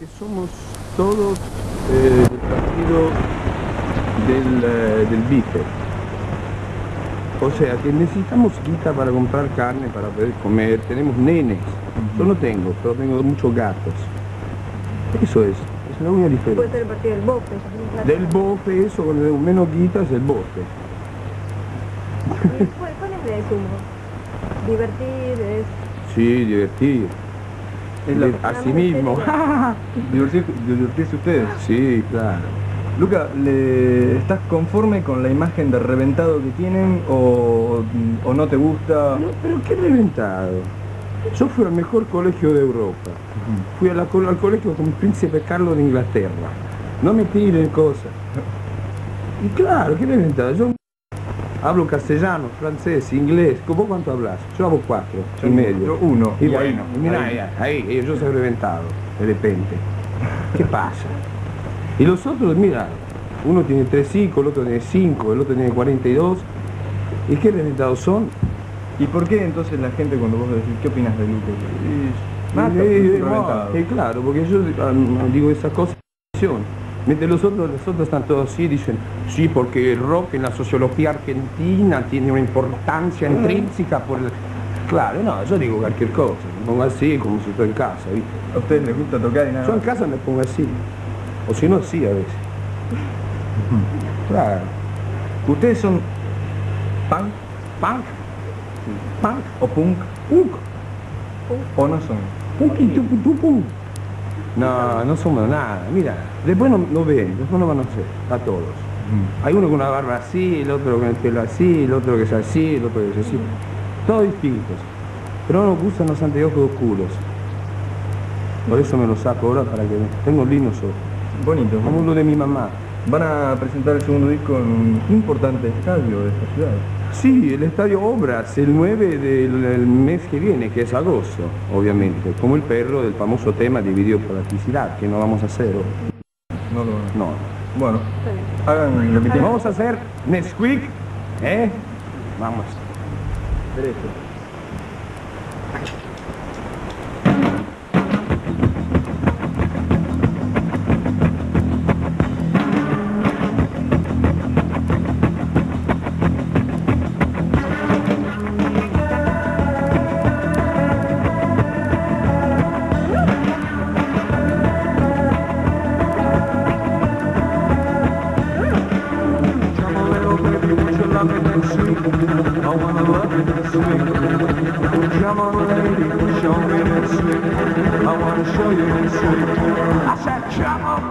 que somos todos eh, del partido del, eh, del bife. O sea, que necesitamos guita para comprar carne, para poder comer. Tenemos nenes. Yo no tengo, pero tengo muchos gatos. Eso es, es la única Puede diferencia. ser el partido del bofe. Del bofe, eso cuando tengo menos guita es el bofe. ¿Y ¿Cuál, cuál es de sumo? Divertir, es... Sí, divertir. La- Así mismo. Divertir- divertirse ustedes. sí, claro. Luca, ¿le estás conforme con la imagen de reventado que tienen o, o no te gusta? No, pero qué reventado. Yo fui al mejor colegio de Europa. Fui a la al colegio con el príncipe Carlos de Inglaterra. No me tiren cosas. Y claro, qué reventado. Yo hablo castellano, francés, inglés. ¿Vos cuánto hablas? Yo hablo cuatro Yo y medio. yo uno. Y Y bueno, ahí, mira, ahí. ahí, ahí, yo soy reventado, de repente. ¿Qué pasa? Y los otros, mira, uno tiene tres hijos, el otro tiene cinco, el otro tiene 42. ¿Y qué reventados son? ¿Y por qué entonces la gente cuando vos decís, ¿qué opinas de? Mata, no, eh, claro, porque yo ah, no digo esa cosa. Mientras los otros, los otros están todos así, dicen, sí, porque el rock en la sociología argentina tiene una importancia intrínseca por el... Claro, no, yo digo cualquier cosa, me pongo así como si estoy en casa, ¿viste? ¿A ustedes les gusta tocar y nada Yo en casa me pongo así, o si no, sí a veces. Claro, ¿Ustedes son punk punk, punk, o punk punk, o no son? punkito, pum, pum. No, no somos nada, mira, después no, no ven, después no van a todos. Hay uno con una barba así, el otro con el pelo así, el otro que es así, el otro que es así. Todos distintos. Pero no gustan los anteojos oscuros. Por eso me los saco ahora para que tengo lindos ojos. Bonito. Como lo de mi mamá. Van a presentar el segundo disco en un importante estadio de esta ciudad. Sí, el Estadio Obras, el 9 del el mes que viene, que es agosto, obviamente. Como el perro del famoso tema dividido por la felicidad, que no vamos a hacer hoy. No lo No. Bueno, hagan lo que. Vamos a hacer Nesquik, ¿eh? Vamos. Derecho. I wanna love you that sweet. Come on, lady, show me that sweet. I wanna show you that sweet. I said, come on.